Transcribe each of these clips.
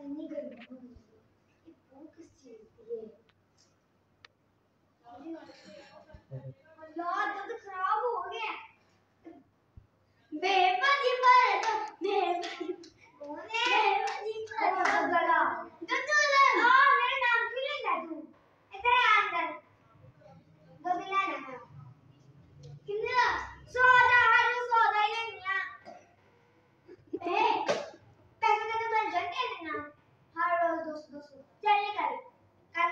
हो है किस चीज़ की है अल्लाह दूध खराब हो गया बेबाजी पर तो बेबाजी बेबाजी पर तो गला दूध वाला हाँ मेरा नाम क्यों लेता तू इधर आ अंदर दूध लाना कितना सोदा हर सोदा ही लेना ए पैसे देने में जल्दी लेना हर रोज दो सौ दो सौ चल निकल कल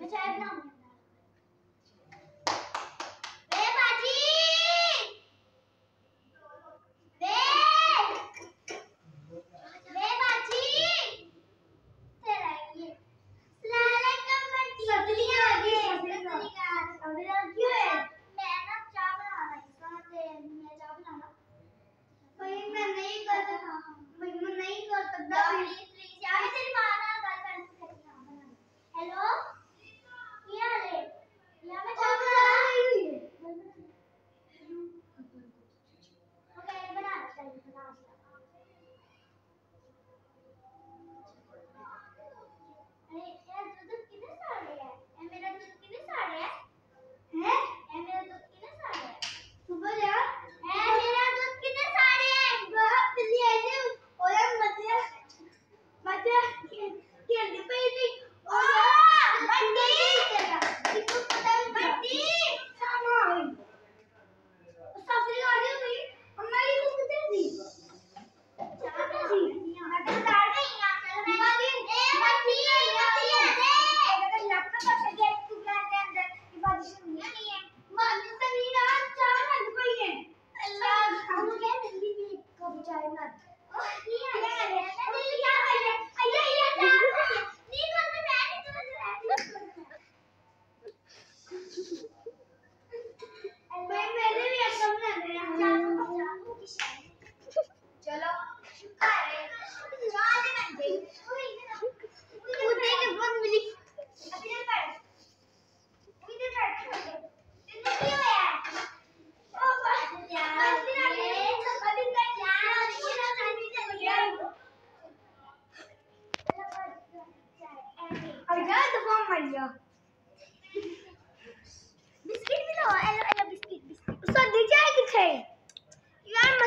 मैं चाय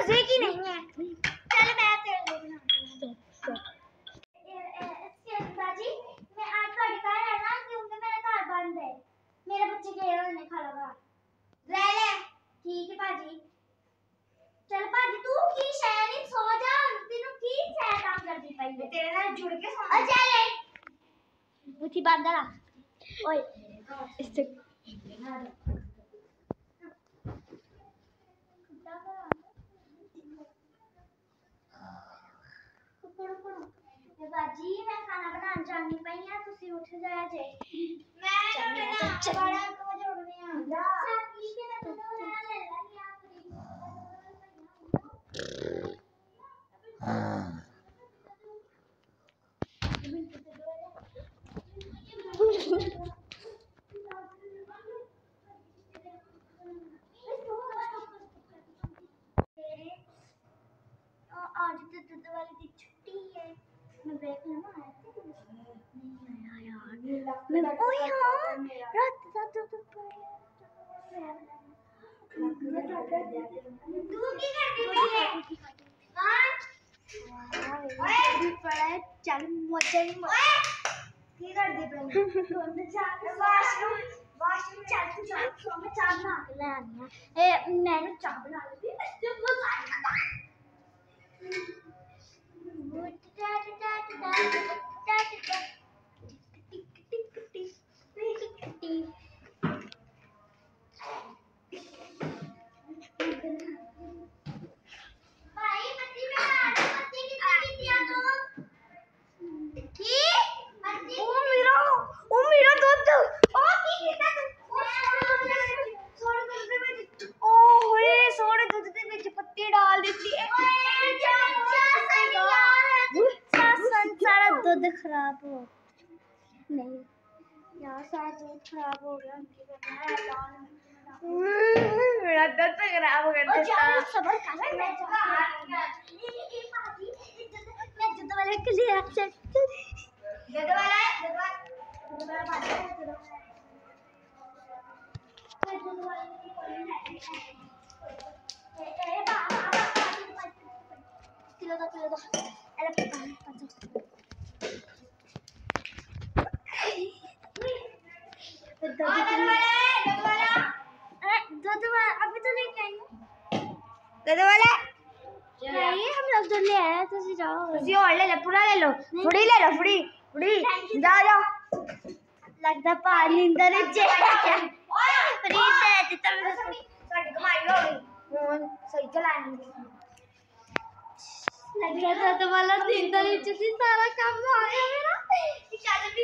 मजे की नहीं है चल मैं तेरे लिए बनाती हूं बाजी मैं आज ਤੁਹਾਡੇ ਘਰ ਆਣਾ क्योंकि मेरा घर बंद है मेरे बच्चे गए हुए ने खाला बाहर ले ले ठीक है बाजी चल बाजी तू की शय नहीं सो जा तेनू की शय काम करदी पई है तेरे नाल जुड़ के सो अच्छा ले मुठी बांध ला ओए इससे बाजी मैं खाना बनाने जानी पई हाँ। तुसी उठ जाया जे मैं उठना बड़ा को जोड़नी आ जा ठीक है। ਲੈ ਲੈ ले लांगी आज तो दूध वाली की छुट्टी है मैं ब्रेक लेना आया था नहीं आया यार मैं ओए हाँ रात रात तो तू की करती पई ओए पड़ा है चल मज़े नहीं ओए की करती पई तुमने चाह वाशरूम वाशरूम चल तू चल तो मैं चाह बना के ले आनी है ए मैंने चाह बना ली थी जब वो आएगा भाई पत्ती में दूध खराब हो। नहीं यार सारा दूध खराब हो गया है। मेरा तो खराब कर देता सबर कर मैं वाले के लिए एक्शन वाला है वाला वाला है किलो दो किलो दो। अरे पानी दूध वाला दूध वाला अभी तो नहीं खाएँगे गधे वाले चाहिए हम लोग तो ले आए तुझे जाओ तुझे और ले ले पूरा ले लो। थोड़ी ले लो थोड़ी थोड़ी जा जा। लगता पानी अंदर जे फ्री दे दे तब साडी कमाई लो। हम्म, सही चलानी। लगता था तो वाला दिन तक सारा काम हो गया मेरा। शादी भी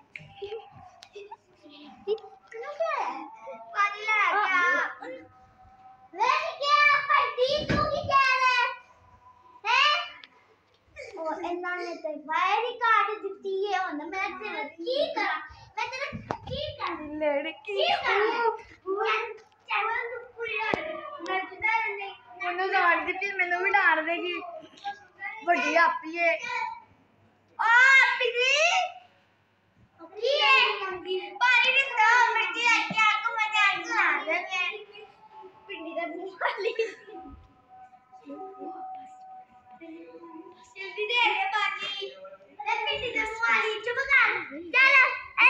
ਮੈਨੂੰ ਜਾਣ ਦਿੱਤੀ ਮੈਨੂੰ ਵੀ ਡਾਰ ਦੇਗੀ ਵੱਡੀ ਆਪੀ ਏ ਆ ਆਪੀ ਜੀ ਕੀ ਹੈ ਪਾਣੀ ਦੀ ਤਾਂ ਮਿਰਚੀ ਲੈ ਕੇ ਆ ਕੋ ਮੈਂ ਜਾਣ ਲਾ ਦੇ ਪਿੰਡੀ ਦਾ ਵਾਲੀ ਜਲਦੀ ਦੇ ਦੇ ਪਾਣੀ ਲੈ ਪਿੰਡੀ ਦਾ ਵਾਲੀ ਚੁੱਪ ਕਰ ਚੱਲ